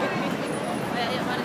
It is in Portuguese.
É, agora